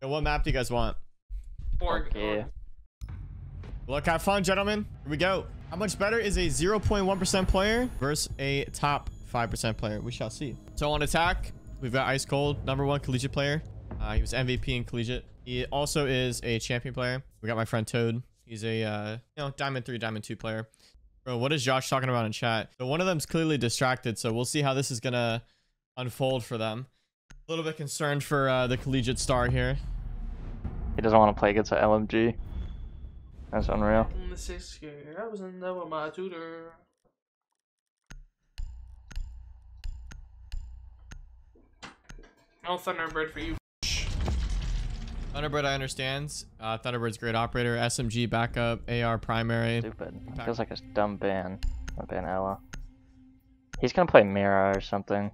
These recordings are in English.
Yo, what map do you guys want? Borg. Yeah. Look, have fun, gentlemen. Here we go. How much better is a 0.1% player versus a top 5% player? We shall see. So on attack, we've got Ice Cold, number one collegiate player. Uh, he was MVP in collegiate. He also is a champion player. We got my friend Toad. He's a uh, you know Diamond three, Diamond two player. Bro, what is Josh talking about in chat? So one of them's clearly distracted. So we'll see how this is gonna unfold for them. A little bit concerned for uh, the collegiate star here. He doesn't want to play against an LMG. That's unreal. In the sixth grade, I was in love with my tutor. No Thunderbird for you. Thunderbird, I understand. Uh, Thunderbird's great operator. SMG backup, AR primary. Stupid. Feels like a dumb ban. A ban Ella. He's gonna play Mira or something.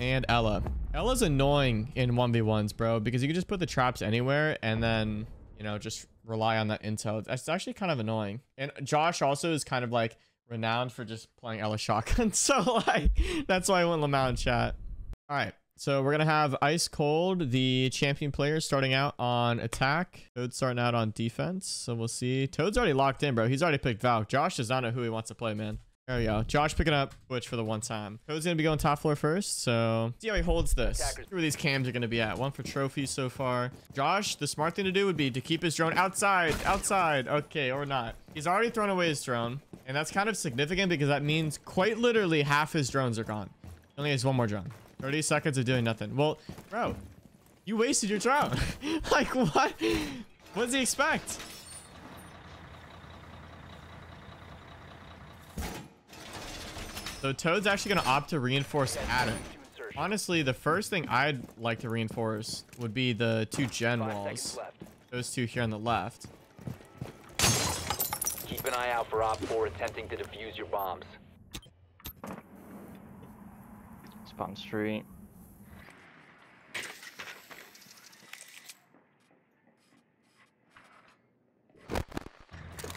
And Ella. Ella's annoying in 1v1s, bro, because you can just put the traps anywhere and then, you know, just rely on that intel. That's actually kind of annoying. And Josh also is kind of like renowned for just playing Ella shotgun. So like that's why I went in chat. All right. So we're gonna have Ice Cold, the champion player, starting out on attack. Toad starting out on defense. So we'll see. Toad's already locked in, bro. He's already picked Valk. Josh does not know who he wants to play, man. There we go. Josh picking up Butch for the one time. Toad's gonna be going top floor first, so see how he holds this. See where these cams are gonna be at. One for trophies so far. Josh, the smart thing to do would be to keep his drone outside, outside. Okay, or not. He's already thrown away his drone, and that's kind of significant because that means quite literally half his drones are gone. He only has one more drone. 30 seconds of doing nothing. Well, bro, you wasted your drone. like what? What does he expect? So Toad's actually going to opt to reinforce Adam. Honestly, the first thing I'd like to reinforce would be the two gen walls. Those two here on the left. Keep an eye out for Op 4 attempting to defuse your bombs. Spawn Street.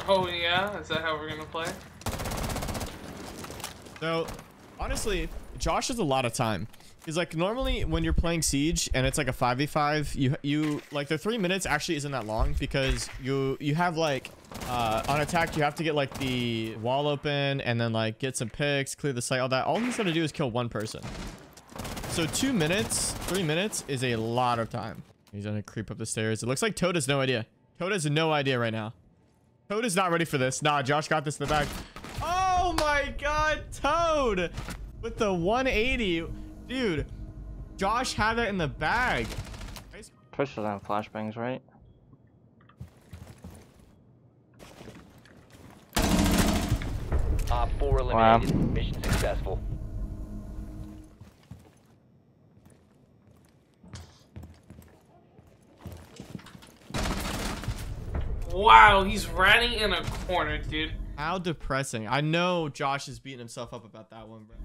Oh yeah, is that how we're gonna play? So, honestly, Josh has a lot of time. He's like, normally when you're playing Siege and it's like a 5v5, you, you, like the three minutes actually isn't that long because you, you have like, uh, on attack, you have to get like the wall open and then like get some picks, clear the site, all that. All he's gonna do is kill one person. So two minutes, three minutes is a lot of time. He's gonna creep up the stairs. It looks like Toad has no idea. Toad has no idea right now. Toad is not ready for this. Nah, Josh got this in the bag. My god, Toad! With the 180. Dude, Josh had that in the bag. Twitch doesn't have flashbangs, right? Op 4 Wow. eliminated. Mission successful. Wow, he's running in a corner, dude. How depressing. I know Josh is beating himself up about that one, bro.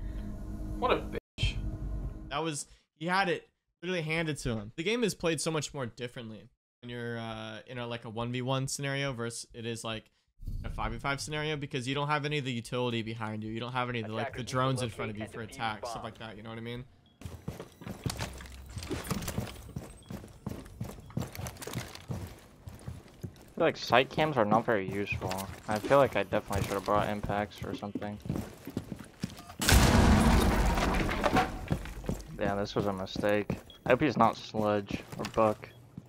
What a bitch. That was, he had it literally handed to him. The game is played so much more differently when you're uh, in a, like a 1v1 scenario versus it is like a 5v5 scenario because you don't have any of the utility behind you. You don't have any of the, like the Attackers need to drones in front of you for attacks, stuff like that. You know what I mean? Feel like sight cams are not very useful. I feel like I definitely should have brought impacts or something. Yeah, this was a mistake. I hope he's not Sledge or Buck.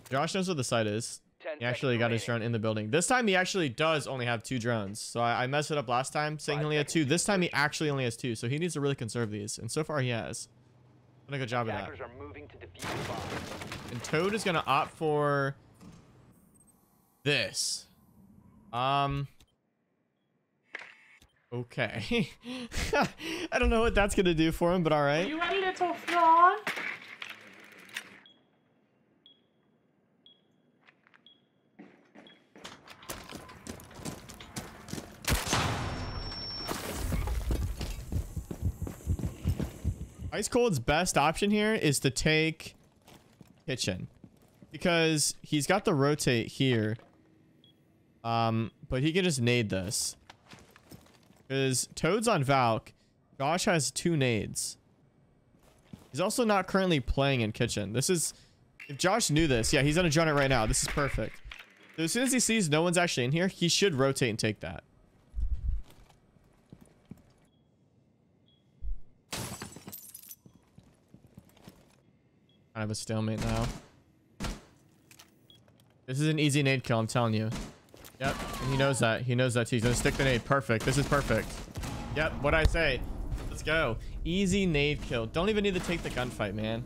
Josh knows what the site is. He actually got his drone in the building. This time he actually does only have two drones. So I, I messed it up last time saying he only had two. This time he actually only has two. So he needs to really conserve these. And so far he has. Done a good job of that. Attackers are moving to defuse bombs. And Toad is gonna opt for this. Um. Okay. I don't know what that's gonna do for him, but all right. Are you ready to talk? Ice Cold's best option here is to take kitchen because he's got the rotate here. Um, but he can just nade this because Toad's on Valk. Josh has two nades. He's also not currently playing in kitchen. This is If Josh knew this, yeah, he's gonna join it right now. This is perfect. So as soon as he sees no one's actually in here, he should rotate and take that. Kind of a stalemate now. This is an easy nade kill, I'm telling you. Yep, and he knows that. He knows that. He's gonna stick the nade. Perfect. This is perfect. Yep, what I say. Let's go. Easy nade kill. Don't even need to take the gunfight, man.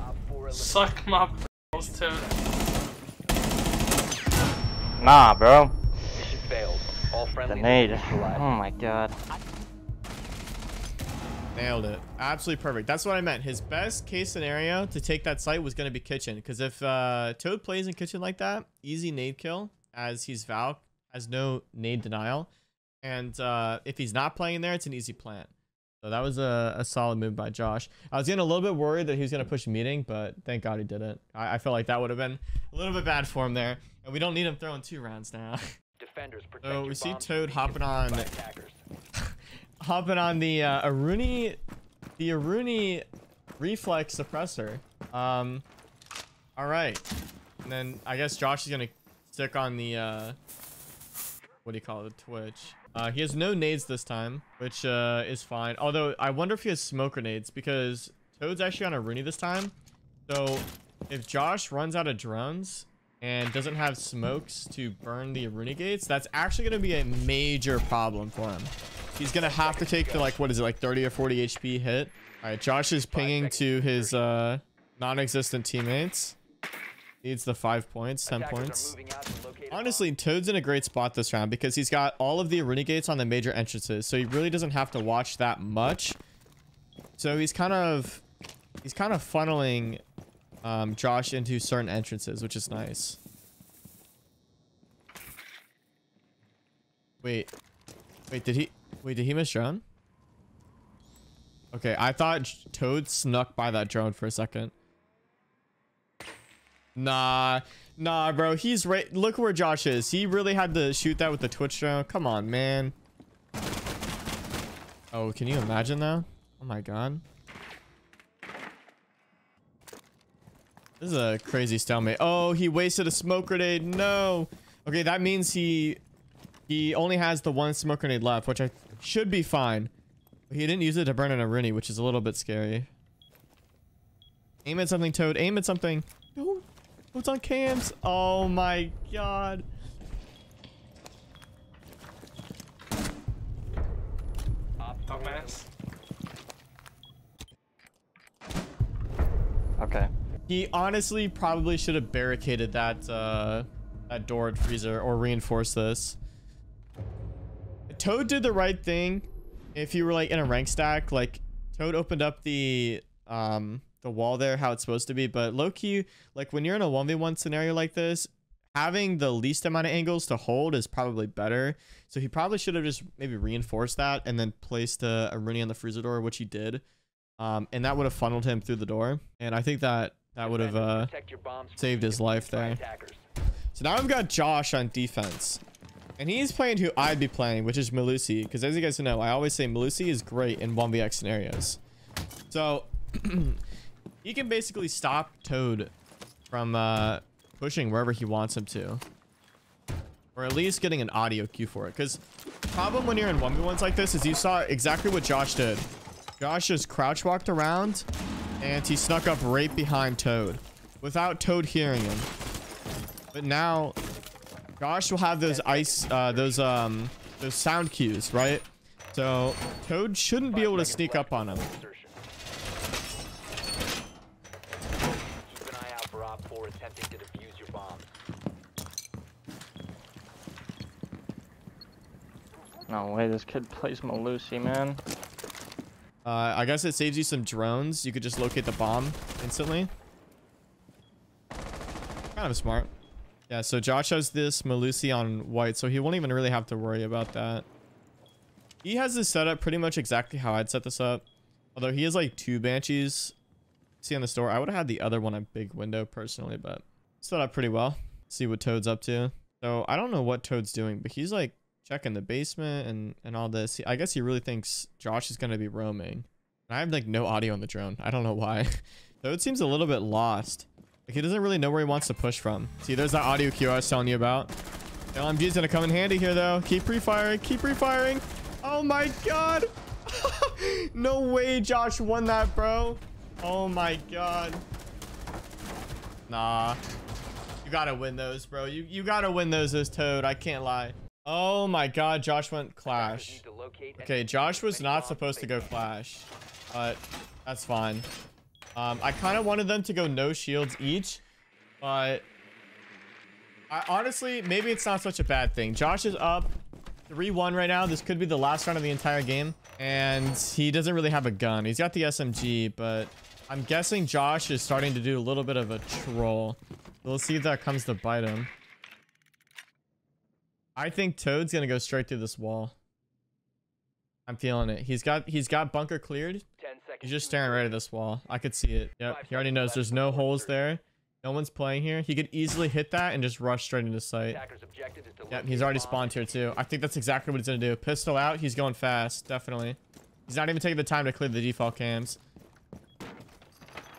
Op 4 eliminated. Suck my balls, Toad. Nah, bro. Mission failed. All The nade. Oh my god. Nailed it. Absolutely perfect. That's what I meant. His best case scenario to take that site was going to be kitchen. Because if uh, Toad plays in kitchen like that, easy nade kill, as he's Valk, has no nade denial. And uh, if he's not playing there, it's an easy plant. So that was a, a solid move by Josh. I was getting a little bit worried that he was going to push meeting, but thank God he didn't. I, I feel like that would have been a little bit bad for him there. And we don't need him throwing two rounds now. Defenders protect So we see Toad hopping on-. Hopping on the uh, Aruni, the Aruni reflex suppressor. Um, all right, and then I guess Josh is gonna stick on the uh, what do you call it, Twitch. Uh, he has no nades this time, which uh, is fine. Although I wonder if he has smoke grenades because Toad's actually on Aruni this time. So if Josh runs out of drones and doesn't have smokes to burn the Aruni gates, that's actually going to be a major problem for him. He's going to have to take the, like, what is it, like 30 or 40 HP hit. All right, Josh is pinging to his uh, non-existent teammates. Needs the five points, 10 points. moving out to locate a Honestly, Toad's in a great spot this round because he's got all of the Aruni gates on the major entrances, so he really doesn't have to watch that much. So he's kind of he's kind of funneling um, Josh into certain entrances, which is nice. Wait, wait, did he wait? Did he miss drone? Okay, I thought Toad snuck by that drone for a second. Nah, nah, bro. He's right. Look where Josh is. He really had to shoot that with the Twitch drone. Come on, man. Oh, can you imagine that? Oh my god. This is a crazy stalemate. Oh, he wasted a smoke grenade. No. Okay, that means he he only has the one smoke grenade left, which I should be fine. But he didn't use it to burn an Aruni, which is a little bit scary. Aim at something, Toad. Aim at something. No. What's on cams? Oh my god. Op four Dumbass. Okay. He honestly probably should have barricaded that uh, that door at freezer or reinforced this. Toad did the right thing. If you were like in a rank stack, like Toad opened up the um the wall there how it's supposed to be, but low key, like when you're in a 1v1 scenario like this, having the least amount of angles to hold is probably better. So he probably should have just maybe reinforced that and then placed a, a Aruni on the freezer door, which he did. Um, and that would have funneled him through the door. And I think that that would have uh, protect your bombs from saved his life there. So now I've got Josh on defense. And he's playing who I'd be playing, which is Melusi. Because as you guys know, I always say Melusi is great in 1vx scenarios. So he can basically stop Toad from uh, pushing wherever he wants him to. Or at least getting an audio cue for it. Because problem when you're in 1v1s like this is you saw exactly what Josh did. Josh just crouch walked around and he snuck up right behind Toad without Toad hearing him. But now Josh will have those ice uh those um those sound cues, right? So Toad shouldn't be able to sneak up on him. before. Keep an eye out for Op 4 attempting to defuse your bombs. No way, this kid plays Melusi, man. Uh I guess it saves you some drones. You could just locate the bomb instantly. Kind of smart. Yeah, so Josh has this Melusi on white, so he won't even really have to worry about that. He has this set up pretty much exactly how I'd set this up. Although he has like two Banshees. See on the store. I would have had the other one a big window personally, but set up pretty well. See what Toad's up to. So I don't know what Toad's doing, but he's like checking the basement and, and all this. He- I guess he really thinks Josh is going to be roaming. I have like no audio on the drone. I don't know why. It seems a little bit lost. Like he doesn't really know where he wants to push from. See, there's that audio cue I was telling you about. LMG is gonna come in handy here though. Keep pre-firing, keep pre-firing. Oh my god. no way Josh won that, bro. Oh my god. Nah. You gotta win those, bro. You you gotta win those as Toad. I can't lie. Oh my god, Josh went Clash. Need to locate and Okay, Josh was not supposed to go Clash, but that's fine. Um, I kind of wanted them to go no shields each, but I honestly, maybe it's not such a bad thing. Josh is up 3-1 right now. This could be the last round of the entire game, and he doesn't really have a gun. He's got the SMG, but I'm guessing Josh is starting to do a little bit of a troll. We'll see if that comes to bite him. I think Toad's gonna go straight through this wall. I'm feeling it. He's got he's got bunker cleared. 10 He's just staring right at this wall. I could see it. Yep. He already knows there's no holes there. No one's playing here. He could easily hit that and just rush straight into sight. Attacker's objective is to Yep, he's already spawned here too. I think that's exactly what he's gonna do. Pistol out. He's going fast. Definitely. He's not even taking the time to clear the default cams.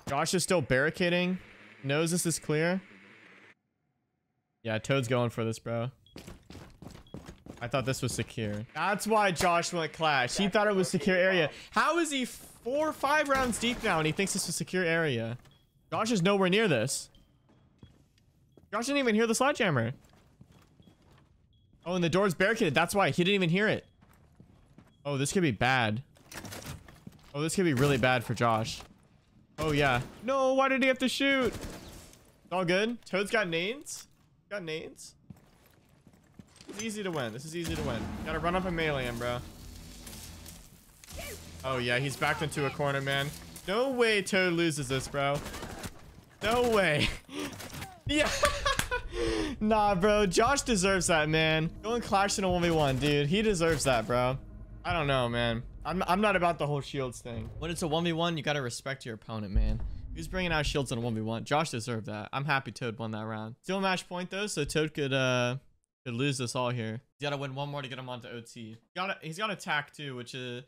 Josh is still barricading. Knows this is clear. Yeah, Toad's going for this, bro. I thought this was secure. That's why Josh went Clash. He thought it was secure area. How is he four or five rounds deep now and he thinks it's a secure area? Josh is nowhere near this. Josh didn't even hear the sledgehammer. Oh, and the door's barricaded. That's why. He didn't even hear it. Oh, this could be bad. Oh, this could be really bad for Josh. Oh, yeah. No, why did he have to shoot? It's all good. Toad's got nades. Got nades. It's easy to win. This is easy to win. Gotta run up and melee him, bro. Oh, yeah. He's backed into a corner, man. No way Toad loses this, bro. No way. yeah. nah, bro. Josh deserves that, man. Going Clash in a 1v1, dude. He deserves that, bro. I don't know, man. I'm, I'm not about the whole shields thing. When it's a 1v1, you gotta respect your opponent, man. Who's bringing out shields in a 1v1? Josh deserved that. I'm happy Toad won that round. Still a match point, though, so Toad could, uh, could lose this all here. He's gotta win one more to get him onto OT. Got he's got attack, too, which is,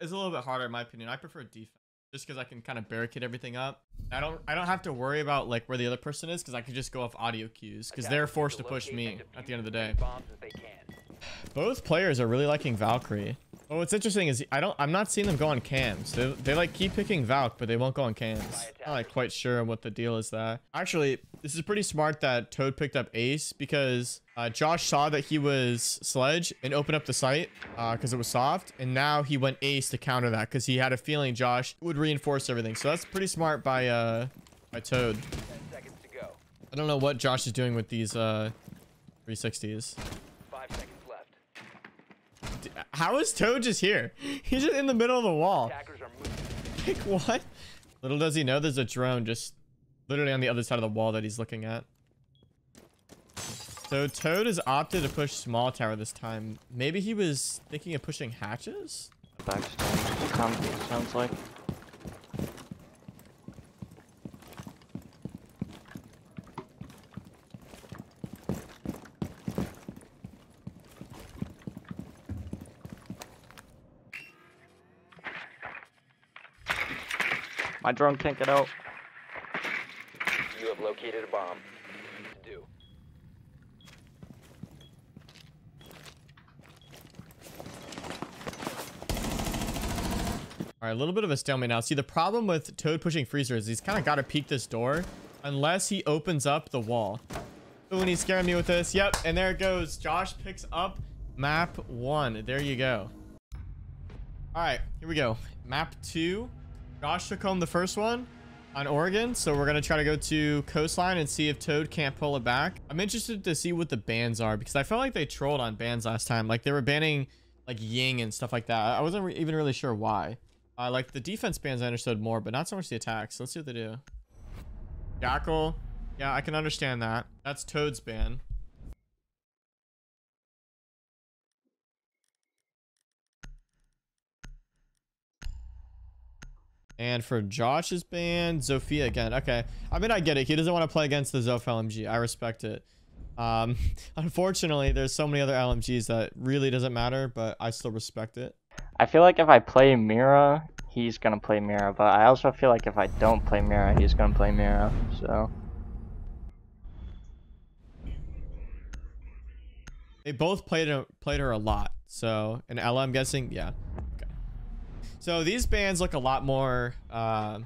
is a little bit harder, in my opinion. I prefer defense just because I can kind of barricade everything up. I don't I don't have to worry about like where the other person is because I can just go off audio cues because they're forced to push me at the end of the day. many bombs as they can. Both players are really liking Valkyrie. But what's interesting is I don't I'm not seeing them go on cams. They, they like keep picking Valk, but they won't go on cams. I'm not like quite sure what the deal is there. Actually, this is pretty smart that Toad picked up Ace because uh, Josh saw that he was Sledge and opened up the site because it was soft, and now he went Ace to counter that because he had a feeling Josh would reinforce everything. So that's pretty smart by uh by Toad. 10 seconds to go. I don't know what Josh is doing with these uh 360s. 5 seconds left. D- How is Toad just here? He's just in the middle of the wall. Attackers are moving. Like what? Little does he know there's a drone just literally on the other side of the wall that he's looking at. So Toad has opted to push small tower this time. Maybe he was thinking of pushing hatches? Backstone. Sounds, sounds like. My drone can't get out. You have located a bomb. To do. All right, a little bit of a stalemate now. See, the problem with Toad pushing Freezer is he's kind of got to peek this door unless he opens up the wall. Ooh, and he's scaring me with this. Yep, and there it goes. Josh picks up map one. There you go. All right, here we go. Map two. Josh took home the first one on Oregon, so we're gonna try to go to Coastline and see if Toad can't pull it back. I'm interested to see what the bans are because I felt like they trolled on bans last time. Like they were banning like Ying and stuff like that. I wasn't re- even really sure why. Uh, like the defense bans I understood more, but not so much the attacks. Let's see what they do. Jackal. Yeah, I can understand that. That's Toad's ban. And for Josh's ban, Zofia again. Okay. I mean, I get it. He doesn't want to play against the Zof LMG. I respect it. Um, unfortunately, there's so many other LMGs that really doesn't matter, but I still respect it. I feel like if I play Mira, he's gonna play Mira, but I also feel like if I don't play Mira, he's gonna play Mira. So They both played her, played her a lot. So, and Ella, I'm guessing, yeah. So these bands look a lot more, uh,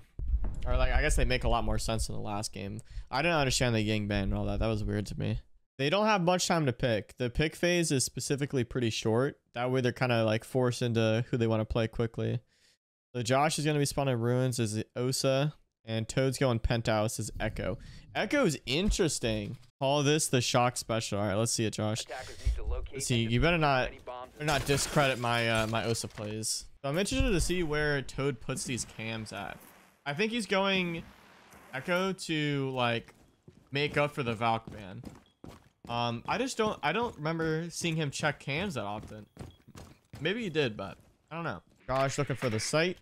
or like I guess they make a lot more sense in the last game. I didn't understand the gang ban and all that. That was weird to me. They don't have much time to pick. The pick phase is specifically pretty short. That way they're kind of like forced into who they want to play quickly. So Josh is going to be spawning ruins as Osa, and Toad's going penthouse as Echo. Echo is interesting. Call this the Shawk special. All right, let's see it, Josh. Attackers need to locate Let's see. You better not, better not discredit my uh, my Osa plays. So I'm interested to see where Toad puts these cams at. I think he's going Echo to like make up for the Valk ban. Um, I just don't. I don't remember seeing him check cams that often. Maybe he did, but I don't know. Josh, looking for the site.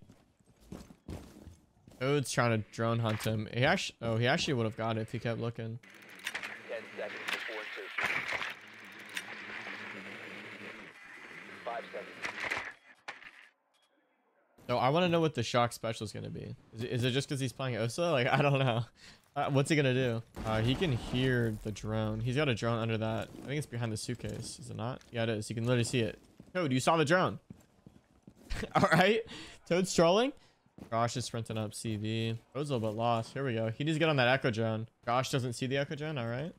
Toad's trying to drone hunt him. He actually, oh, he actually would have got it if he kept looking. 10 seconds before insertion. 5 seconds. So I want to know what the Shawk special is going to be. Is it, is it just because he's playing Osa? Like, I don't know. Uh, what's he going to do? Uh, he can hear the drone. He's got a drone under that. I think it's behind the suitcase. Is it not? Yeah, it is. You can literally see it. Toad, you saw the drone. All right. Toad's trolling. Josh is sprinting up CV. Toad's a little bit lost. Here we go. He needs to get on that echo drone. Josh doesn't see the echo drone. All right.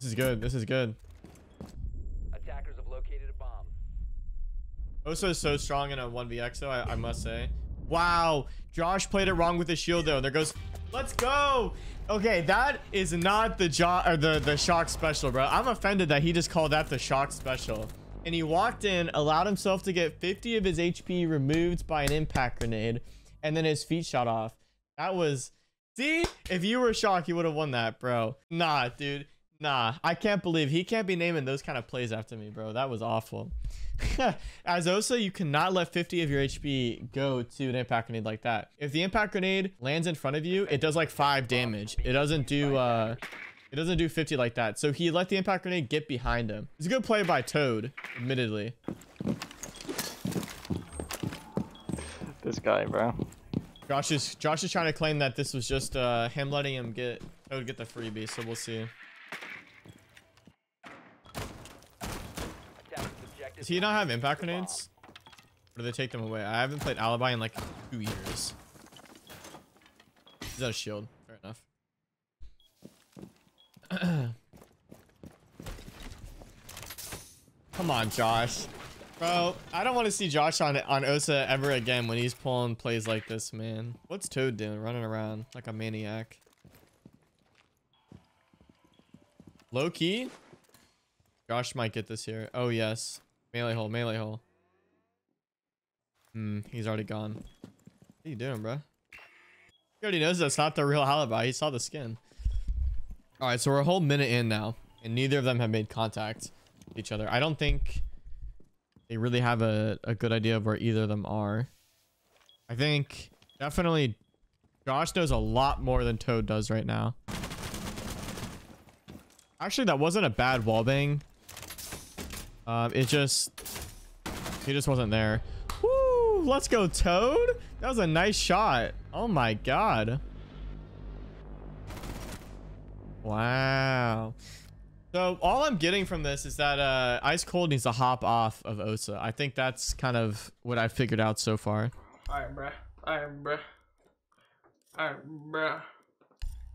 This is good. This is good. Attackers have located a bomb. Osa is so strong in a 1vx though, I, I must say. Wow, Josh played it wrong with the shield though. There goes, let's go. Okay, that is not the jo or the the Shawk special, bro. I'm offended that he just called that the Shawk special. And he walked in, allowed himself to get 50 of his HP removed by an impact grenade, and then his feet shot off. That was, see, if you were shocked, you would have won that, bro. Nah, dude. Nah, I can't believe he can't be naming those kind of plays after me, bro. That was awful. As Osa, you cannot let 50 of your HP go to an impact grenade like that. If the impact grenade lands in front of you, it does like 5 damage. It doesn't do uh it doesn't do 50 like that. So he let the impact grenade get behind him. It's a good play by Toad, admittedly. this guy, bro. Josh is Josh is trying to claim that this was just uh him letting him get Toad get the freebie, so we'll see. Does he not have impact grenades? Or do they take them away? I haven't played Alibi in like two years. Is that a shield? Fair enough. Come on, Josh. Bro, I don't want to see Josh on on Osa ever again when he's pulling plays like this, man. What's Toad doing? Running around like a maniac. Low key? Josh might get this here. Oh, yes. Melee hole, melee hole. Hmm, he's already gone. What are you doing, bro? He already knows that's not the real alibi. He saw the skin. All right, so we're a whole minute in now, and neither of them have made contact with each other. I don't think they really have a, a good idea of where either of them are. I think definitely Josh knows a lot more than Toad does right now. Actually, that wasn't a bad wallbang. Um, it just he just wasn't there. Woo! Let's go, Toad. That was a nice shot. Oh my god. Wow. So all I'm getting from this is that uh, Ice Cold needs to hop off of Osa. I think that's kind of what I figured out so far. Alright, bruh. Alright, bruh. Alright, bruh.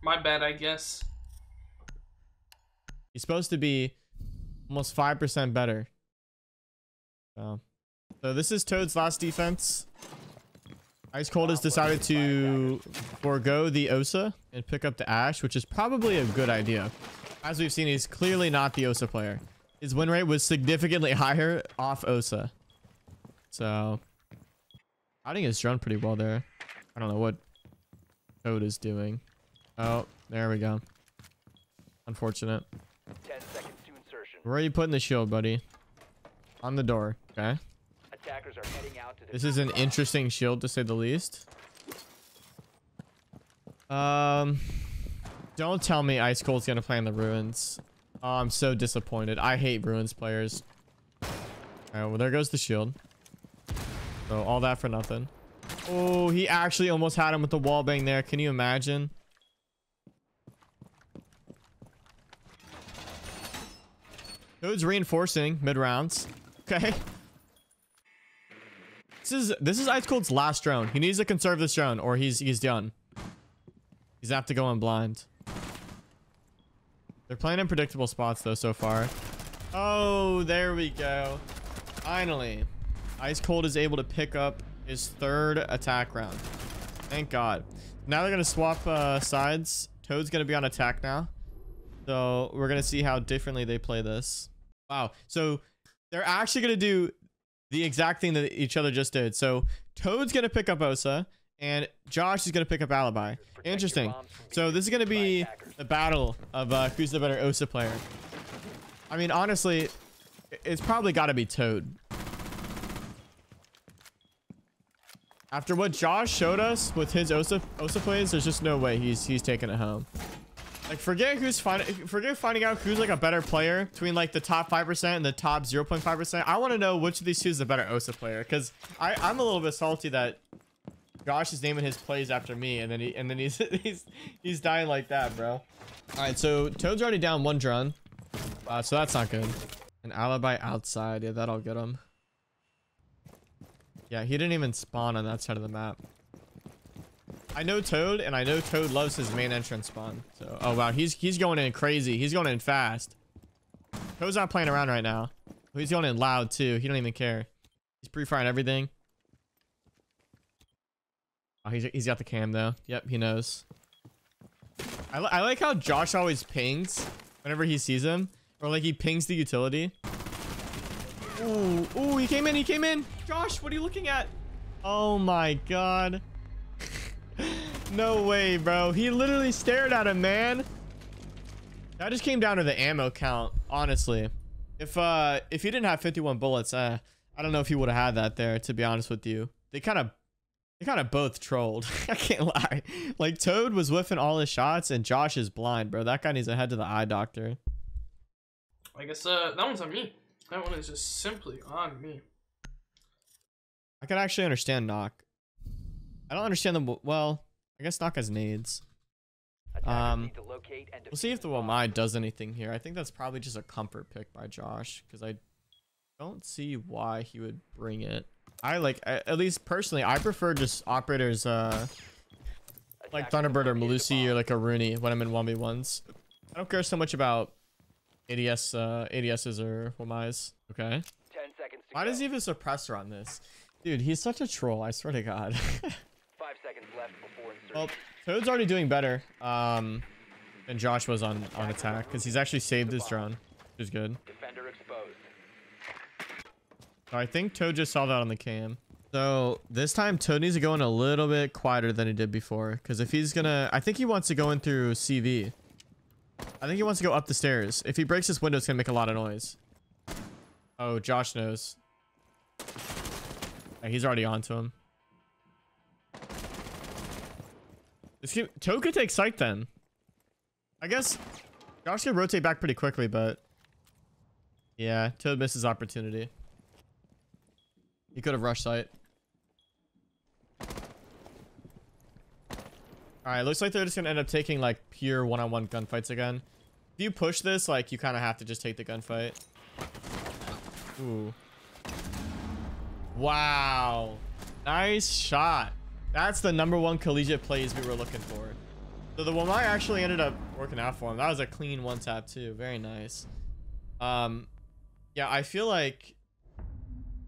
My bad, I guess. He's supposed to be almost 5% better. So, so this is Toad's last defense. Ice Cold has decided to forego the Osa and pick up the Ash, which is probably a good idea. As we've seen, he's clearly not the Osa player. His win rate was significantly higher off Osa. So, hiding his drone pretty well there. I don't know what Toad is doing. Oh, there we go. Unfortunate. 10 seconds. Where are you putting the shield, buddy? On the door. Okay. Attackers are heading out to This is an interesting shield to say the least. Um, don't tell me Ice Cold's gonna play in the ruins. Oh, I'm so disappointed. I hate ruins players. All right, well, there goes the shield. So all that for nothing. Oh, he actually almost had him with the wall bang there. Can you imagine? Toad's reinforcing mid rounds. Okay. This is this is Ice Cold's last drone. He needs to conserve this drone or he's he's done. He's have to go in blind. They're playing in predictable spots though so far. Oh, there we go. Finally. Ice Cold is able to pick up his third attack round. Thank God. Now they're going to swap uh, sides. Toad's going to be on attack now. So we're going to see how differently they play this. Wow. So they're actually going to do the exact thing that each other just did. So Toad's going to pick up Osa and Josh is going to pick up Alibi. Interesting. So this is going to be the battle of uh, who's the better Osa player. I mean, honestly, it's probably got to be Toad. After what Josh showed us with his Osa Osa plays, there's just no way he's he's taking it home. Like forget who's finding forget finding out who's like a better player between like the top five percent and the top zero point five percent. I want to know which of these two is the better Osa player because I I'm a little bit salty that Josh is naming his plays after me and then he and then he's he's he's dying like that, bro. All right, so Toad's already down one drone, uh, so that's not good. An alibi outside, yeah, that'll get him. Yeah, he didn't even spawn on that side of the map. I know Toad, and I know Toad loves his main entrance spawn. So, oh wow, he's he's going in crazy. He's going in fast. Toad's not playing around right now. He's going in loud too. He don't even care. He's pre-firing everything. Oh, he's, he's got the cam though. Yep, he knows. I, li I like how Josh always pings whenever he sees him. Or like he pings the utility. Ooh, ooh, he came in, he came in. Josh, what are you looking at? Oh my god. No way, bro. He literally stared at him, man. That just came down to the ammo count, honestly. If uh if he didn't have 51 bullets, uh I don't know if he would have had that there, to be honest with you. They kind of they kind of both trolled. I can't lie. Like Toad was whiffing all his shots and Josh is blind, bro. That guy needs to head to the eye doctor. I guess uh, that one's on me. That one is just simply on me. I can actually understand Nøkk. I don't understand them. Well, I guess Nøkk has nades. Um, need to locate and We'll see if the. Wamai does anything here. I think that's probably just a comfort pick by Josh because I don't see why he would bring it. I like, at least personally, I prefer just operators uh, like Thunderbird or Melusi or like Aruni when I'm in 1v1s. I don't care so much about ADS, uh, ADSs or Wamais. Okay. Ten seconds Why does he have a suppressor on this? Dude, he's such a troll. I swear to God. Five seconds left. Well, Toad's already doing better um, than Josh was on, on attack because he's actually saved his drone, which is good. Defender exposed. So I think Toad just saw that on the cam. So this time Toad needs to go in a little bit quieter than he did before. Because if he's gonna, I think he wants to go in through CV. I think he wants to go up the stairs. If he breaks this window, it's gonna make a lot of noise. Oh, Josh knows. Yeah, he's already onto him. This game, Toad could take sight then. I guess Josh could rotate back pretty quickly, but yeah, Toad misses opportunity. He could have rushed sight. Alright, looks like they're just gonna end up taking like pure one-on-one gunfights again. If you push this, like you kind of have to just take the gunfight. Ooh. Wow. Nice shot. That's the number one collegiate plays we were looking for. So the Wamai actually ended up working out for him. That was a clean one tap too. Very nice. Um, yeah, I feel like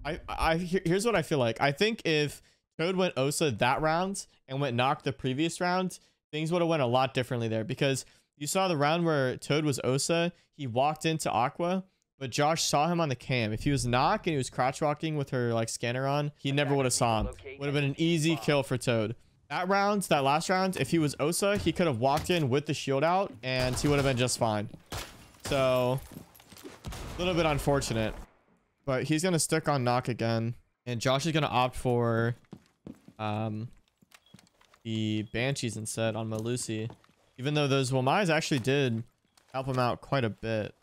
I, I here's what I feel like. I think if Toad went Osa that round and went Nøkk the previous round, things would have went a lot differently there because you saw the round where Toad was Osa, he walked into Aqua, but Josh saw him on the cam. If he was Nøkk and he was crouch walking with her like scanner on, he never would have saw him. Would have been an easy kill for Toad. That round, that last round, if he was Osa, he could have walked in with the shield out and he would have been just fine. So, a little bit unfortunate. But he's going to stick on Nøkk again. And Josh is going to opt for um, the Banshees instead on Melusi. Even though those Wamais actually did help him out quite a bit.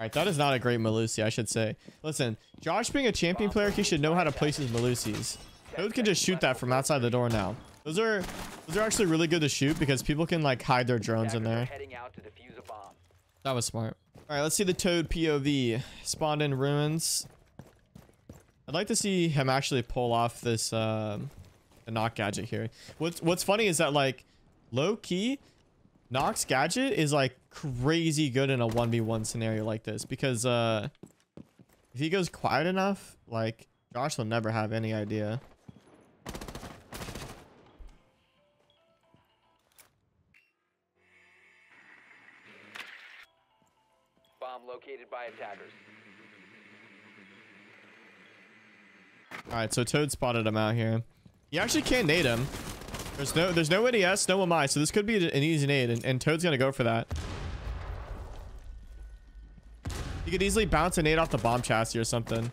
Right, that is not a great Melusi, I should say. Listen, Josh being a champion player, he should know how to place his Melusis. Toad can just shoot that from outside the door now. Those are those are actually really good to shoot because people can like hide their drones in there. Heading out to defuse a bomb. That was smart. All right, let's see the Toad POV. Spawned in ruins. I'd like to see him actually pull off this um, the Nøkk gadget here. What's What's funny is that like low key, Nøkk's gadget is like crazy good in a one v one scenario like this because uh, if he goes quiet enough, like Josh will never have any idea. Bomb located by attackers. All right, so Toad spotted him out here. You actually can't nade him. There's no, there's no ADS, no MI, so this could be an easy nade, and, and Toad's gonna go for that. You could easily bounce a nade off the bomb chassis or something.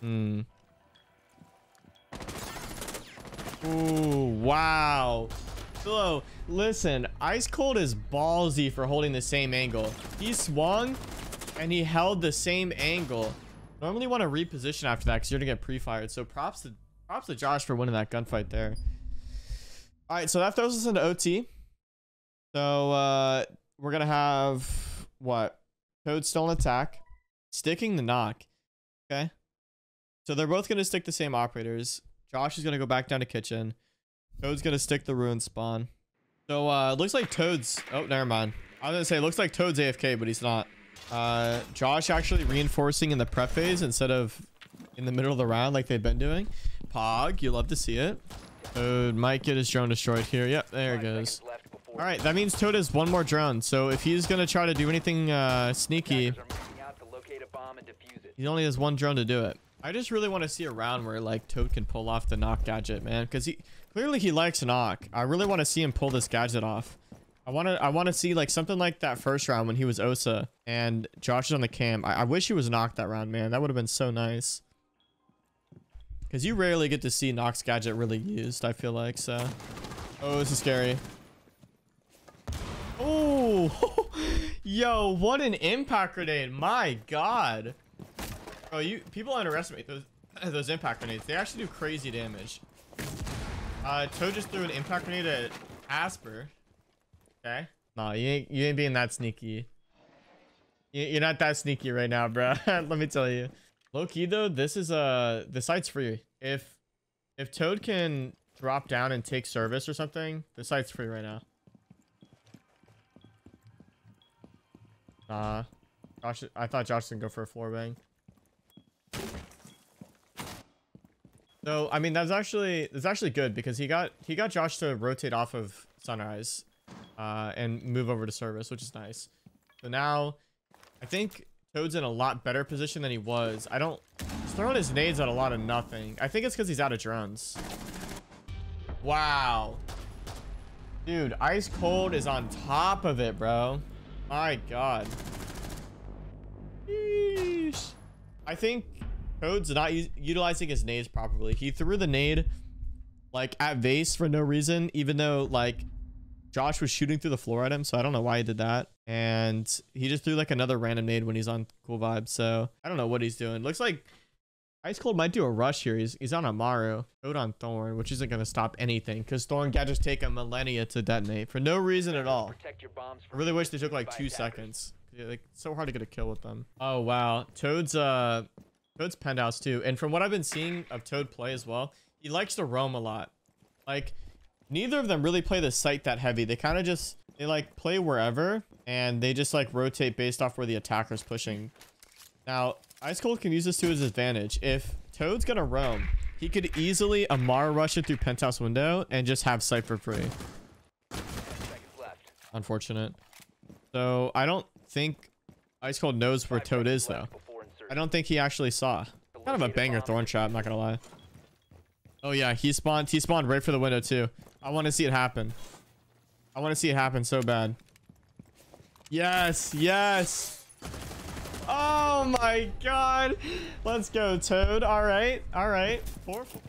Hmm. Ooh, wow. Hello, listen, Ice Cold is ballsy for holding the same angle. He swung and he held the same angle. Normally want to reposition after that because you're gonna get pre-fired. So props to props to Josh for winning that gunfight there. All right, so that throws us into OT. So uh, we're gonna have what? Toad still an attack, sticking the Nøkk. Okay. So they're both gonna stick the same operators. Josh is gonna go back down to kitchen. Toad's gonna stick the ruin spawn. So uh, it looks like Toad's. Oh, never mind. I was gonna say it looks like Toad's AFK, but he's not. Uh, Josh actually reinforcing in the prep phase instead of in the middle of the round like they've been doing. Pog, you love to see it. Toad might get his drone destroyed here. Yep, there it goes. seconds left before All right, that means Toad has one more drone. So if he's gonna try to do anything uh, sneaky, attackers are moving out to locate a bomb and defuse it. he only has one drone to do it. I just really want to see a round where like Toad can pull off the Nøkk gadget, man, because he clearly he likes Nøkk. I really want to see him pull this gadget off. I want to I want to see like something like that first round when he was Osa and Josh is on the cam. I, I wish he was knocked that round, man. That would have been so nice. Because you rarely get to see Nøkk's gadget really used, I feel like, so. Oh, this is scary. Oh, yo, what an impact grenade. My God. Oh, you people underestimate those those impact grenades. They actually do crazy damage. Uh, Toad just threw an impact grenade at Asper. Okay. No, you ain't you ain't being that sneaky. You- You're not that sneaky right now, bro. Let me tell you. Low key though, this is uh the site's free. If if Toad can drop down and take service or something, the site's free right now. Nah. Josh, I thought Josh gonna go for a floor bang. So I mean that's actually that's actually good because he got he got Josh to rotate off of Sunrise, uh, and move over to service, which is nice. So now, I think Toad's in a lot better position than he was. I don't. He's throwing his nades at a lot of nothing. I think it's because he's out of drones. Wow. Dude, Ice Cold is on top of it, bro. My God. Yeesh. I think Toad's not utilizing his nades properly. He threw the nade like at Vase for no reason, even though like Josh was shooting through the floor at him. So I don't know why he did that. And he just threw like another random nade when he's on cool vibe. So I don't know what he's doing. Looks like Ice Cold might do a rush here. He's, he's on Amaru. Toad on Thorn, which isn't going to stop anything because Thorn gadgets take a millennia to detonate for no reason at all. Protect your bombs I really wish they took like two seconds. Yeah, like so hard to get a kill with them. Oh wow, Toad's uh, Toad's penthouse too. And from what I've been seeing of Toad play as well, he likes to roam a lot. Like neither of them really play the site that heavy. They kind of just they like play wherever and they just like rotate based off where the attacker's pushing. Now Ice Cold can use this to his advantage. If Toad's gonna roam, he could easily Amaru rush it through penthouse window and just have for free. Unfortunate. So I don't think Ice Cold knows where Toad is though. I don't think he actually saw. Kind of a banger thorn shot, I'm not gonna lie. Oh yeah, he spawned he spawned right for the window too. I wanna see it happen. I wanna see it happen so bad. Yes, yes. Oh my god. Let's go, Toad. Alright, alright. Four, four.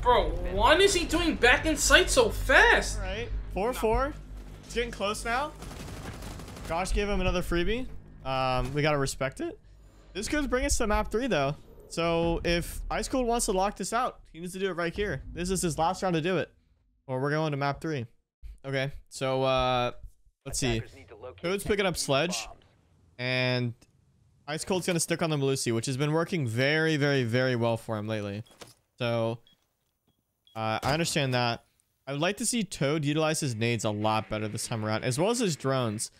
Bro, why bomb. Bro, what is he doing back in sight so fast? All right, four four. It's getting close now. Josh gave him another freebie. Um, we gotta respect it. This could bring us to map three though. So if Ice Cold wants to lock this out, he needs to do it right here. This is his last round to do it, or we're going to map three. Okay, so uh, let's see. Attackers Code's picking up Sledge. bombs. and Ice Cold's gonna stick on the Melusi, which has been working very, very, very well for him lately. So uh, I understand that. I would like to see Toad utilize his nades a lot better this time around, as well as his drones.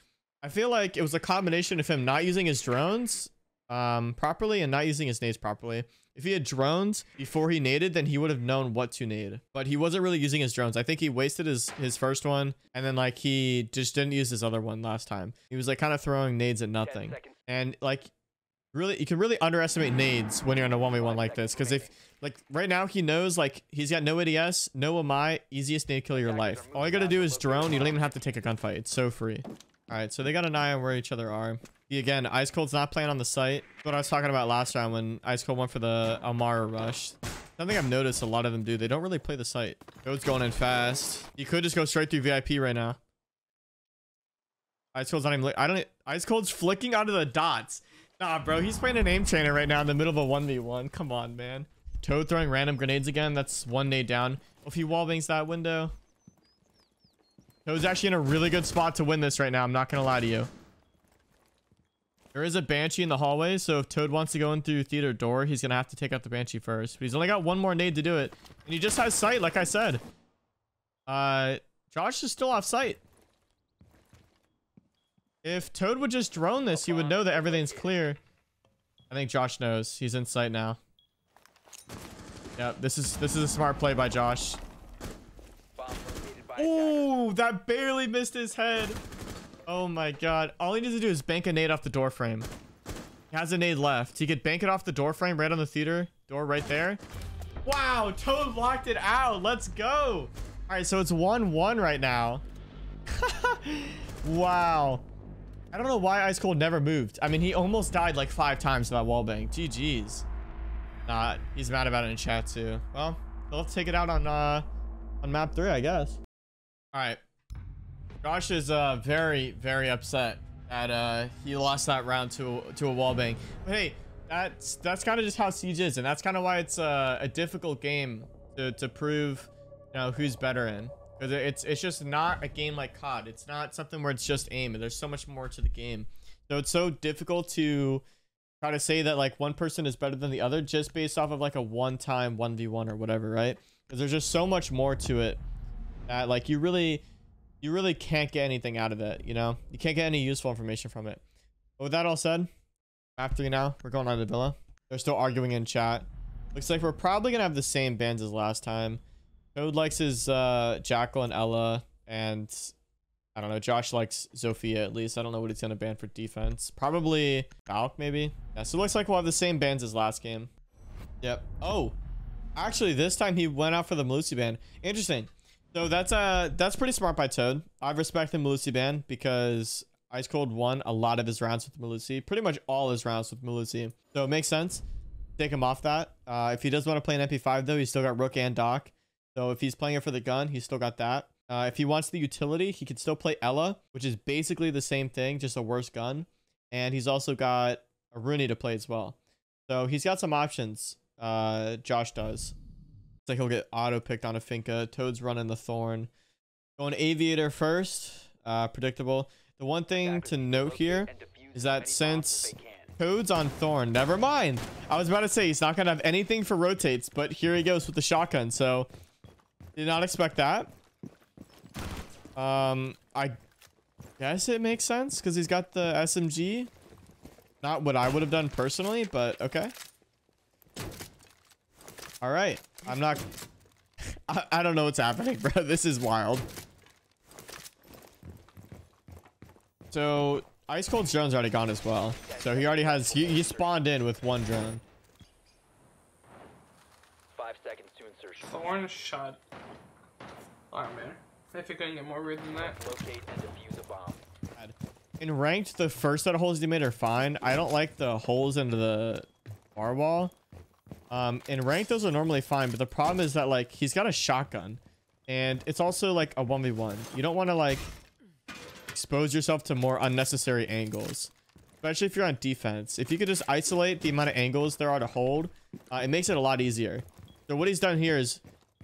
I feel like it was a combination of him not using his drones um, properly and not using his nades properly. If he had drones before he naded, then he would have known what to nade. But he wasn't really using his drones. I think he wasted his his first one, and then like he just didn't use his other one last time. He was like kind of throwing nades at nothing. And like really you can really underestimate nades when you're in a 1v1 like this because if like right now he knows like he's got no ADS, no Amai, easiest nade kill of your life. All you gotta do is drone, you don't even have to take a gunfight. It's so free. Alright, so they got an eye on where each other are. Again, Ice Cold's not playing on the site. What I was talking about last round when Ice Cold went for the Amaru rush. Something I've noticed a lot of them do. They don't really play the site. Code's going in fast. You could just go straight through VIP right now. Ice Cold's not even. I don't. Ice Cold's flicking onto the dots. Nah, bro. He's playing an aim trainer right now in the middle of a one v one. Come on, man. Toad throwing random grenades again. That's one nade down. If he wallbangs that window. Toad's actually in a really good spot to win this right now. I'm not gonna lie to you. There is a Banshee in the hallway, so if Toad wants to go in through theater door, he's gonna have to take out the Banshee first. But he's only got one more nade to do it. And he just has sight, like I said. Uh, Josh is still off sight. If Toad would just drone this, he would know that everything's clear. I think Josh knows. He's in sight now. Yep, this is this is a smart play by Josh. Bomb located by attackers. Oh, that barely missed his head. Oh my god. All he needs to do is bank a nade off the door frame. He has a nade left. He could bank it off the door frame right on the theater door right there. Wow, Toad locked it out. Let's go. All right, so it's 1-1 right now. wow. I don't know why Ice Cold never moved. I mean, he almost died like five times to that wall bang. GG's. Nah, he's mad about it in chat too. Well, he'll take it out on uh on map three, I guess. All right. Josh is uh very very upset that uh he lost that round to to a wall bang. But hey, that's that's kind of just how Siege is, and that's kind of why it's uh, a difficult game to to prove you know who's better in. Because it's it's just not a game like COD. It's not something where it's just aim. There's so much more to the game. So it's so difficult to try to say that like one person is better than the other just based off of like a one-time 1v1 or whatever, right? Because there's just so much more to it that like you really you really can't get anything out of it, you know? You can't get any useful information from it. But with that all said, map three now, we're going on to Villa. They're still arguing in chat. Looks like we're probably gonna have the same bans as last time. Code likes his uh Jackal and Ella, and I don't know, Josh likes Zofia at least. I don't know what he's gonna ban for defense. Probably Valk, maybe. Yeah, so it looks like we'll have the same bans as last game. Yep. Oh, actually, this time he went out for the Melusi ban. Interesting. So that's uh that's pretty smart by Toad. I respect the Melusi ban because Ice Cold won a lot of his rounds with Melusi, pretty much all his rounds with Melusi. So it makes sense. Take him off that. Uh, if he does want to play an MP5 though, he's still got Rook and Doc. So if he's playing it for the gun, he's still got that. Uh, if he wants the utility, he could still play Ella, which is basically the same thing, just a worse gun. And he's also got Aruni to play as well. So he's got some options. Uh, Josh does. It's like he'll get auto picked on a Finka. Toad's running the Thorn. Going Aviator first. Uh, predictable. The one thing to note here is that many bombs as since. Toad's on Thorn. Never mind. I was about to say he's not gonna have anything for rotates, but here he goes with the shotgun. So did not expect that. Um, I guess it makes sense because he's got the SMG. Not what I would have done personally, but okay. All right. I'm not. I, I don't know what's happening, bro. This is wild. So Ice Cold's drone's already gone as well. So he already has. He, he spawned in with one drone. Five seconds to insertion. Thorn shot. Alright, man. If you couldn't get more weird than that. Locate and defuse a bomb. In ranked, the first set of holes he made are fine. I don't like the holes into the bar wall. Um, in rank, those are normally fine, but the problem is that like he's got a shotgun, and it's also like a one v one. You don't want to like expose yourself to more unnecessary angles, especially if you're on defense. If you could just isolate the amount of angles there are to hold, uh, it makes it a lot easier. So what he's done here is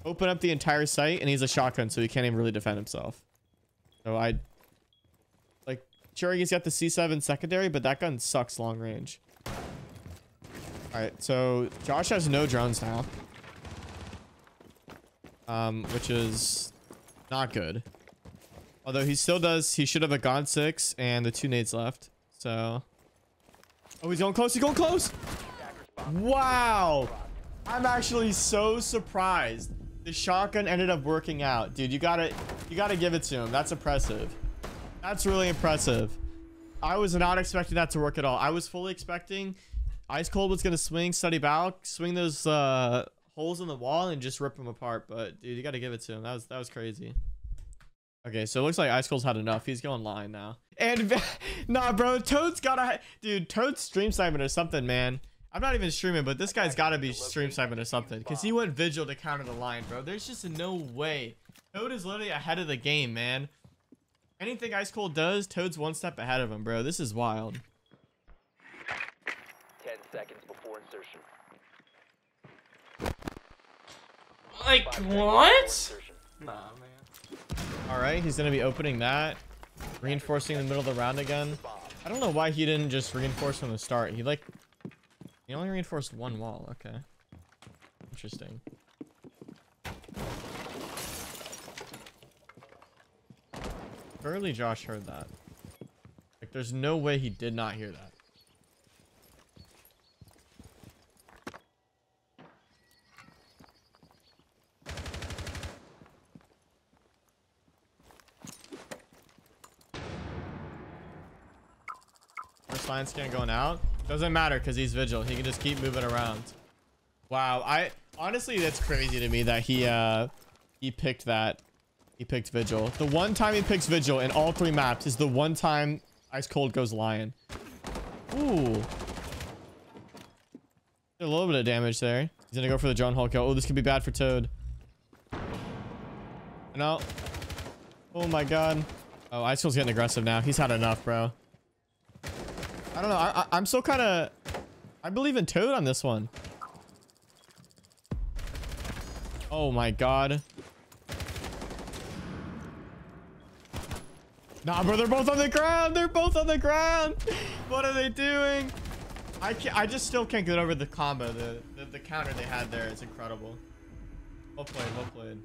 open up the entire site, and he's a shotgun, so he can't even really defend himself. So I like sure he's got the C7 secondary, but that gun sucks long range. All right, so Josh has no drones now, um, which is not good. Although he still does, he should have a Gonne six and the two nades left. So, oh, he's going close. He's going close. Wow, I'm actually so surprised. The shotgun ended up working out, dude. You gotta, you gotta give it to him. That's impressive. That's really impressive. I was not expecting that to work at all. I was fully expecting Ice Cold was gonna swing, study back, swing those uh, holes in the wall, and just rip them apart. But dude, you gotta give it to him. That was that was crazy. Okay, so it looks like Ice Cold's had enough. He's going Lion now. And nah, bro, Toad's gotta, dude, Toad's stream sniping or something, man. I'm not even streaming, but this guy's gotta be stream sniping or something, because he went vigil to counter the Lion, bro. There's just no way. Toad is literally ahead of the game, man. Anything Ice Cold does, Toad's one step ahead of him, bro. This is wild. 10 seconds before insertion. Like Five seconds before what? Nah, man. All right, he's gonna be opening that, reinforcing the middle of the round again. I don't know why he didn't just reinforce from the start. He like, he only reinforced one wall. Okay, interesting. Early Josh heard that. Like, there's no way he did not hear that. Lion scan going out. Doesn't matter because he's vigil. He can just keep moving around. Wow, I honestly that's crazy to me that he uh he picked that. He picked vigil. The one time he picks vigil in all three maps is the one time ice cold goes lion. Ooh. A little bit of damage there. He's gonna go for the drone hole kill. Oh, this could be bad for Toad. No. Oh my god. Oh, Ice Cold's getting aggressive now. He's had enough, bro. I don't know. I, I, I'm still kind of... I believe in Toad on this one. Oh my god. Nah, bro, they're both on the ground. They're both on the ground. What are they doing? I can't, I just still can't get over the combo. The, the the counter they had there is incredible. Well played, well played.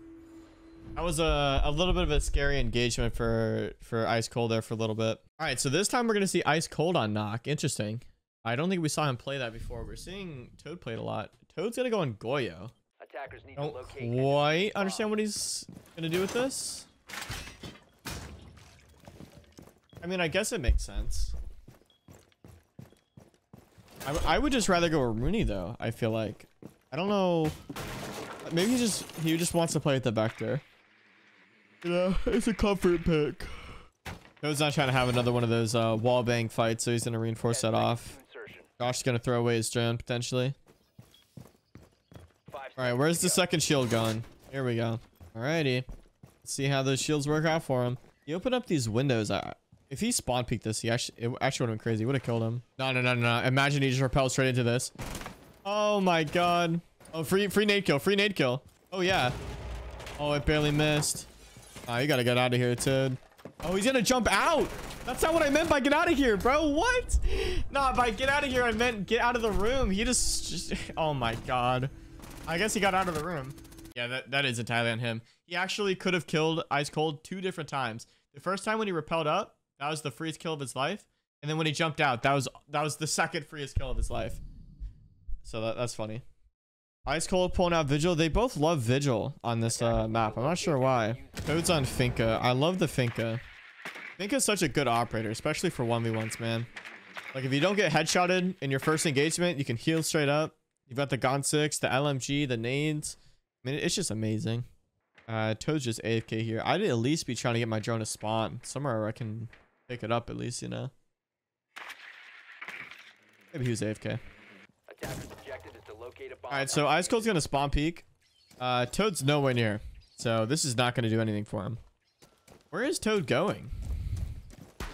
That was a, a little bit of a scary engagement for for Ice Cold there for a little bit. All right, so this time we're gonna see Ice Cold on Nøkk. Interesting. I don't think we saw him play that before. We're seeing Toad play it a lot. Toad's gonna go on Goyo. Attackers need to Don't locate quite understand what he's gonna do with this. I mean, I guess it makes sense. I, I would just rather go with Aruni though. I feel like I don't know. Maybe he just he just wants to play with the Vector. You know, it's a comfort pick. Toad's not trying to have another one of those uh, wall bang fights, so he's gonna reinforce that off. to insertion. Josh is gonna throw away his drone potentially. All right, where's the second shield going? Here we go. Alrighty. Let's see how those shields work out for him. He opened up these windows. I, if he spawn peeked this, he actually it actually would have been crazy. Would have killed him. No, no, no, no, no. Imagine he just repelled straight into this. Oh my god. Oh, free free nade kill. Free nade kill. Oh yeah. Oh, it barely missed. Ah, you gotta get out of here, Toad. Oh, he's gonna jump out. That's not what I meant by get out of here, bro. What? Nah, by get out of here, I meant get out of the room. He just, just oh my god. I guess he got out of the room. Yeah, that, that is entirely on him. He actually could have killed Ice Cold two different times. The first time when he repelled up, that was the freest kill of his life. And then when he jumped out, that was that was the second freest kill of his life. So that, that's funny. Ice Cold pulling out Vigil. They both love Vigil on this uh, map. I'm not sure why. Toad's on Finka. I love the Finka. Finka's such a good operator, especially for 1v1s, man. Like, if you don't get headshotted in your first engagement, you can heal straight up. You've got the Gonne 6, the LMG, the nades. I mean, it's just amazing. Uh, Toad's just AFK here. I'd at least be trying to get my drone to spawn. Somewhere where I can pick it up at least, you know? Maybe he was AFK. Attackers objective is to locate a bomb. All right, so Ice Cold's gonna spawn peek. Uh, Toad's nowhere near, so this is not gonna do anything for him. Where is Toad going?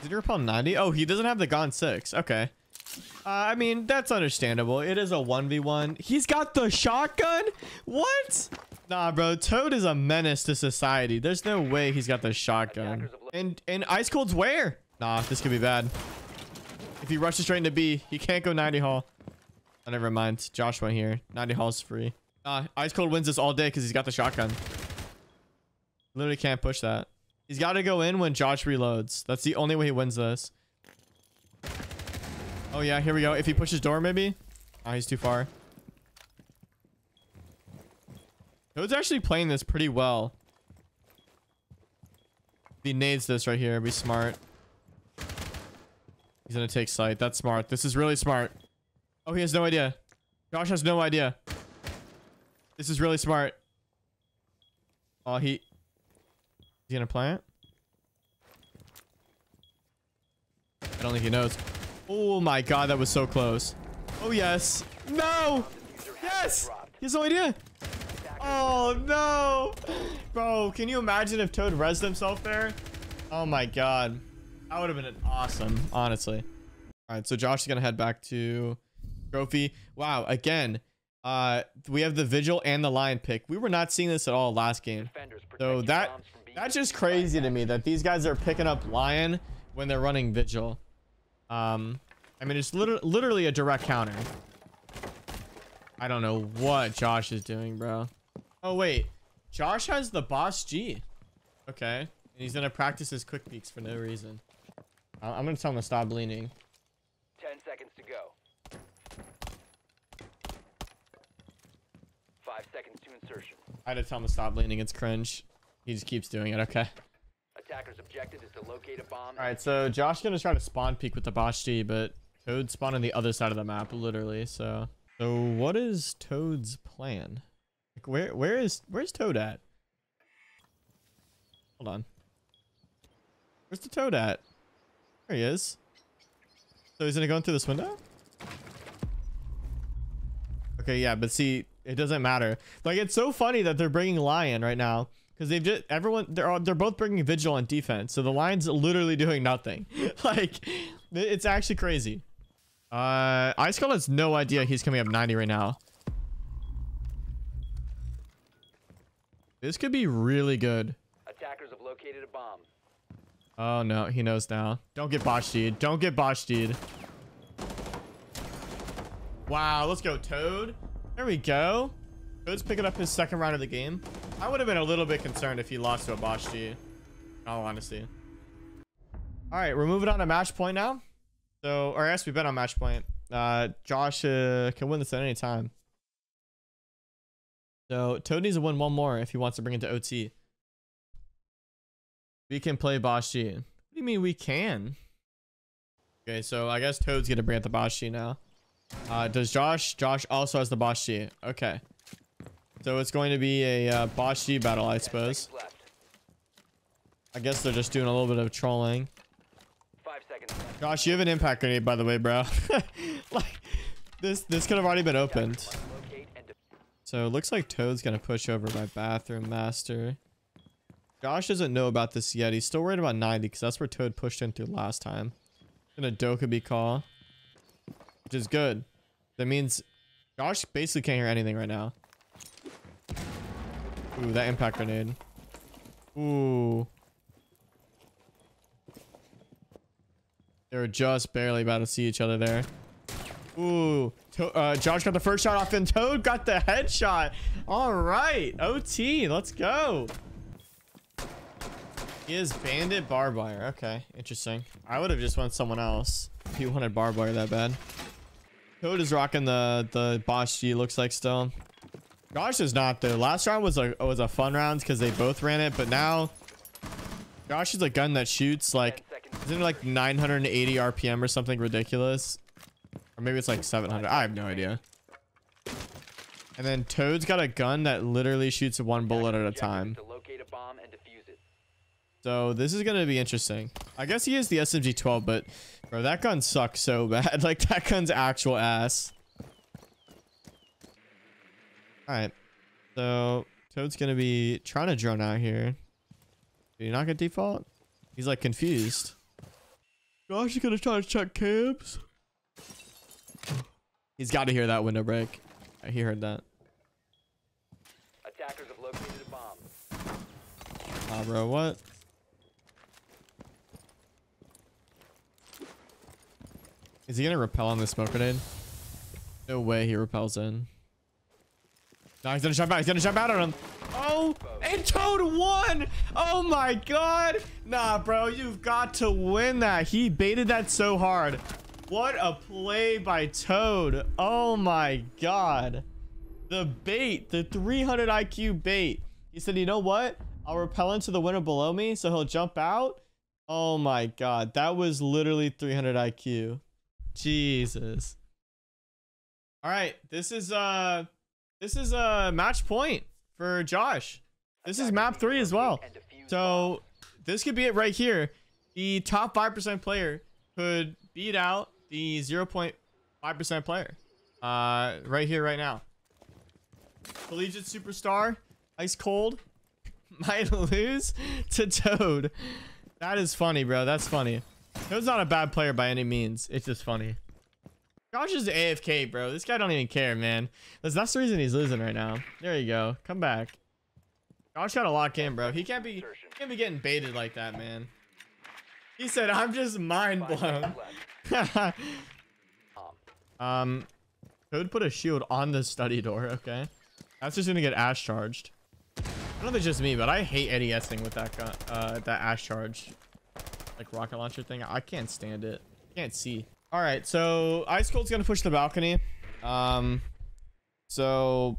Did he repel 90? Oh, he doesn't have the Gonne 6. Okay. Uh, I mean, that's understandable. It is a 1v1. He's got the shotgun? What? Nah, bro. Toad is a menace to society. There's no way he's got the shotgun. And and Ice Cold's where? Nah, this could be bad. If he rushes straight into B, he can't go 90 Hall. Oh, never mind. Josh went here. 90 Hall's free. Uh, Ice Cold wins this all day because he's got the shotgun. Literally can't push that. He's got to go in when Josh reloads. That's the only way he wins this. Oh, yeah. Here we go. If he pushes door, maybe. Oh, he's too far. Toad's actually playing this pretty well. He nades this right here, be smart. He's gonna take sight. That's smart. This is really smart. Oh, he has no idea. Josh has no idea. This is really smart. Oh, he... Is he gonna plant? I don't think he knows. Oh my god, that was so close. Oh, yes. No! Yes! He has no idea. Oh, no! Bro, can you imagine if Toad res himself there? Oh my god. That would have been awesome, honestly. All right, so Josh is going to head back to Trophy. Wow, again, uh, we have the Vigil and the Lion pick. We were not seeing this at all last game. So that bombs from being that's just crazy to me that these guys are picking up Lion when they're running Vigil. Um, I mean, it's literally literally a direct counter. I don't know what Josh is doing, bro. Oh wait, Josh has the BOSG. Okay, and he's gonna practice his quick peeks for no reason. I- I'm gonna tell him to stop leaning. Ten seconds to go. Five seconds to insertion. I had to tell him to stop leaning. It's cringe. He just keeps doing it. Okay. Attacker's objective is to locate a bomb. All right, so Josh gonna try to spawn peek with the BOSG, but Toad spawned on the other side of the map, literally. So, so what is Toad's plan? Like, where, where is, where's Toad at? Hold on. Where's the Toad at? There he is. So he's gonna go in through this window? Okay, yeah, but see, it doesn't matter. Like, it's so funny that they're bringing Lion right now because they've just everyone they're all, they're both bringing Vigil on defense, so the Lion's literally doing nothing. like, it's actually crazy. Uh, Ice Cold has no idea he's coming up 90 right now. This could be really good. Attackers have located a bomb. Oh no, he knows now. Don't get botched. Don't get botched. Wow, let's go, Toad. There we go. Toad's picking up his second round of the game. I would have been a little bit concerned if he lost to a BOSG. In all honesty. All right, we're moving on to match point now. So, or guess we've been on match point. Uh, Josh uh, can win this at any time. So Toad needs to win one more if he wants to bring it to OT. We can play BOSG. What do you mean we can? Okay, so I guess Toad's gonna bring out the BOSG now. Uh, does Josh? Josh also has the BOSG. Okay. So it's going to be a uh, G battle, I suppose. I guess they're just doing a little bit of trolling. Five seconds. Josh, you have an impact grenade, by the way, bro. like, this this could have already been opened. So it looks like Toad's gonna push over my Bathroom Master. Josh doesn't know about this yet. He's still worried about 90 because that's where Toad pushed into last time. Gonna Dokkaebi call. Which is good. That means Josh basically can't hear anything right now. Ooh, that impact grenade. Ooh. They were just barely about to see each other there. Ooh, uh, Josh got the first shot off and Toad got the headshot. All right, OT, let's go. He is Bandit Barbed Wire. Okay, interesting. I would have just went someone else if he wanted Barbed Wire that bad. Toad is rocking the the BOSG. Looks like still. Josh is not though. Last round was a was a fun round because they both ran it, but now Josh is a gun that shoots like isn't it like 980 RPM or something ridiculous? Or maybe it's like 700. I have no idea. And then Toad's got a gun that literally shoots one bullet at a time. is To locate a bomb and defuse it. So this is going to be interesting. I guess he is the SMG-12, but bro, that gun sucks so bad. Like that gun's actual ass. All right. So Toad's gonna be trying to drone out here. Did he not get default? He's like confused. Gosh, he's gonna try to check cabs. He's got to hear that window break. He heard that. Attackers have located a bomb. Ah, bro, what? Is he gonna repel on the smoke grenade? No way he repels in. No, he's gonna jump out. He's gonna jump out on him. Oh, and Toad won. Oh my god. Nah, bro, you've got to win that. He baited that so hard. What a play by Toad. Oh my god. The bait, the 300 IQ bait. He said, you know what? I'll repel into the window below me so he'll jump out. Oh my god. That was literally 300 IQ. Jesus. All right. This is uh this is a match point for Josh. This is map 3 as well. So this could be it right here. The top 5% player could beat out the 0.5% player. Uh, right here, right now. Collegiate superstar, ice cold, might lose to Toad. That is funny, bro. That's funny. Toad's not a bad player by any means. It's just funny. Josh is AFK, bro. This guy don't even care, man. That's, that's the reason he's losing right now. There you go. Come back. Josh got to lock in, bro. He can't be Insertion. can't be getting baited like that, man. He said, "I'm just mind blown." Um, Toad put a shield on the study door. Okay, that's just gonna get ash charged. I don't know if it's just me, but I hate ADSing with that gun, uh, that ash charge, like rocket launcher thing. I can't stand it. Can't see. All right, so Ice Cold's gonna push the balcony. Um, so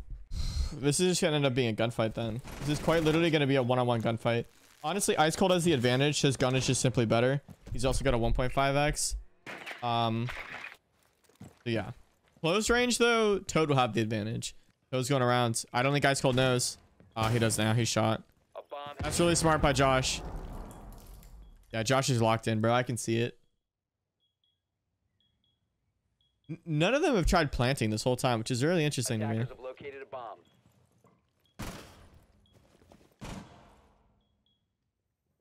this is just gonna end up being a gunfight then. This is quite literally gonna be a one-on-one gunfight. Honestly, Ice Cold has the advantage. His gun is just simply better. He's also got a 1.5x. Um, so yeah. Close range though, Toad will have the advantage. Toad's going around. I don't think Ice Cold knows. Uh, he does now. He's shot. That's really smart by Josh. Yeah, Josh is locked in, bro. I can see it. N- none of them have tried planting this whole time, which is really interesting to me. Have located a bomb.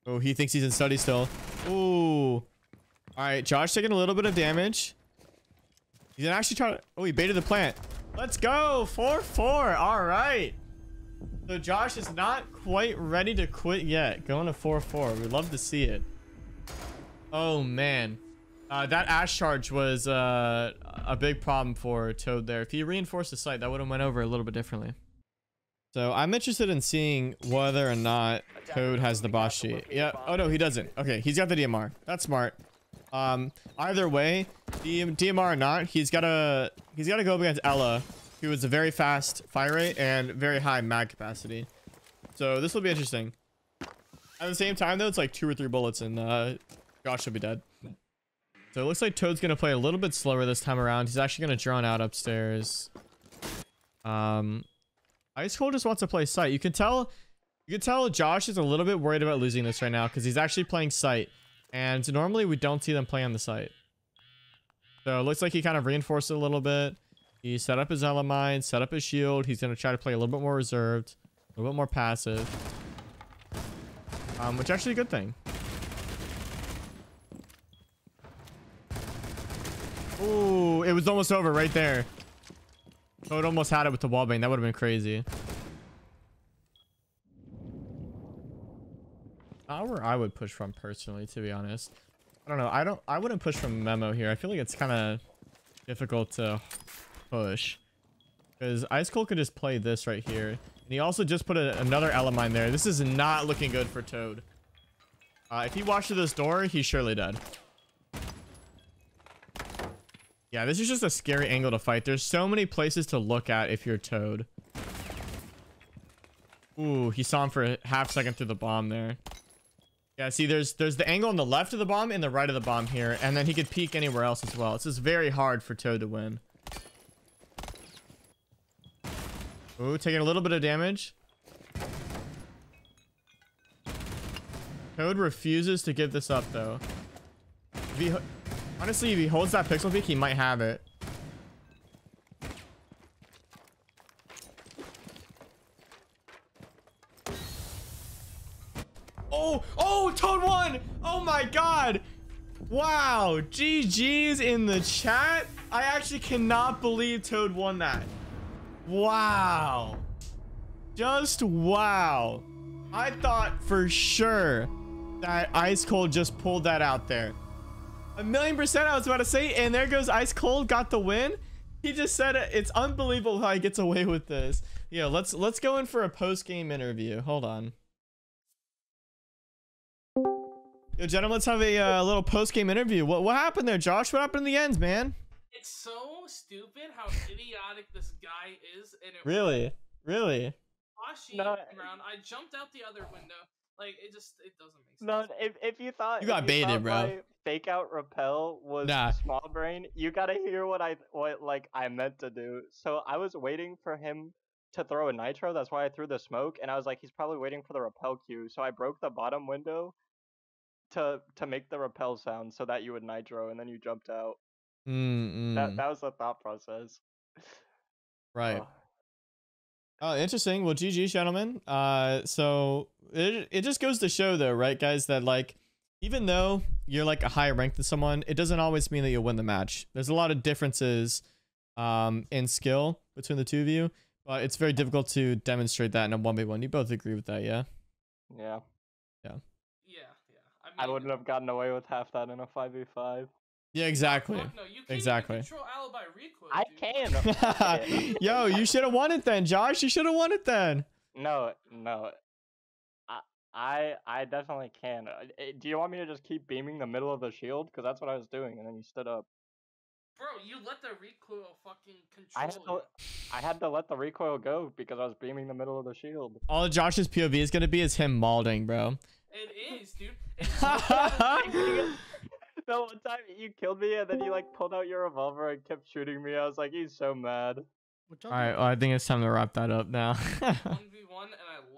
Oh, he thinks he's in study still. Ooh. All right, Josh taking a little bit of damage. He's actually trying to. Oh, he baited the plant. Let's go. 4 4. All right. So Josh is not quite ready to quit yet. Going to 4 4. We'd love to see it. Oh, man. Uh, that ash charge was uh, a big problem for Toad there. If he reinforced the site, that would have went over a little bit differently. So I'm interested in seeing whether or not Toad has the boss sheet. Yeah. Oh no, he doesn't. Okay, he's got the DMR. That's smart. Um, either way, DM DMR or not, he's gotta he's gotta go up against Ella, who is a very fast fire rate and very high mag capacity. So this will be interesting. At the same time though, it's like two or three bullets and uh, Josh should be dead. So it looks like Toad's gonna play a little bit slower this time around. He's actually gonna drone out upstairs. Um, Ice Cold just wants to play sight. You can tell, you can tell Josh is a little bit worried about losing this right now because he's actually playing sight, and normally we don't see them play on the site. So it looks like he kind of reinforced it a little bit. He set up his element, set up his shield. He's gonna try to play a little bit more reserved, a little bit more passive, um, which actually a good thing. Ooh, it was almost over right there. Oh, it almost had it with the wallbang. That would have been crazy. Not where I would push from personally, to be honest. I don't know. I don't. I wouldn't push from memo here. I feel like it's kind of difficult to push because Ice Cold could just play this right here, and he also just put a, another element there. This is not looking good for Toad. Uh, if he walks through this door, he's surely dead. Yeah, this is just a scary angle to fight. There's so many places to look at if you're Toad. Ooh, he saw him for a half second through the bomb there. Yeah, see, there's there's the angle on the left of the bomb and the right of the bomb here, and then he could peek anywhere else as well. This is very hard for Toad to win. Ooh, taking a little bit of damage. Toad refuses to give this up, though. He, Honestly, if he holds that pixel peak, he might have it. Oh, oh, Toad won. Oh my God. Wow. GG's in the chat. I actually cannot believe Toad won that. Wow. Just wow. I thought for sure that Ice Cold just pulled that out there. A million percent I was about to say, and there goes Ice Cold, got the win. He just said it. It's unbelievable how he gets away with this. Yeah, let's let's go in for a post-game interview. Hold on. Yo, gentlemen, let's have a uh, little post-game interview. What what happened there, Josh? What happened in the end, man? It's so stupid how idiotic this guy is, and it Really, really. Ashi No, came around. I jumped out the other window. Like it just it doesn't make sense. No, if if you thought You if got baited, thought bro. my Fake out repel was Nah. small brain. You gotta hear what I what like I meant to do. So I was waiting for him to throw a nitro. That's why I threw the smoke, and I was like, he's probably waiting for the repel cue. So I broke the bottom window to to make the repel sound so that you would nitro, and then you jumped out. Mm, That that was the thought process. right. Ugh. Oh, interesting. Well, GG, gentlemen. Uh, so it it just goes to show, though, right, guys, that like even though you're like a higher rank than someone, it doesn't always mean that you'll win the match. There's a lot of differences, um, in skill between the two of you, but it's very difficult to demonstrate that in a one v one. You both agree with that, yeah? yeah, Yeah, yeah. I, mean, I wouldn't have gotten away with half that in a five v five. Yeah, exactly. Fuck no, you can't Exactly. Even control alibi recoil. I can. Yo, you should have won it then, Josh. You should have won it then. No, no. I I I definitely can. Uh, eh, Do you want me to just keep beaming the middle of the shield? Because that's what I was doing, and then you stood up. Bro, you let the recoil fucking I had control to, I had to let the recoil go because I was beaming the middle of the shield. All Josh's POV is gonna be is him malding, bro. It is, dude. It's the one time you killed me, and then you like pulled out your revolver and kept shooting me. I was like, he's so mad. All right, well, I think it's time to wrap that up now. one v one, and I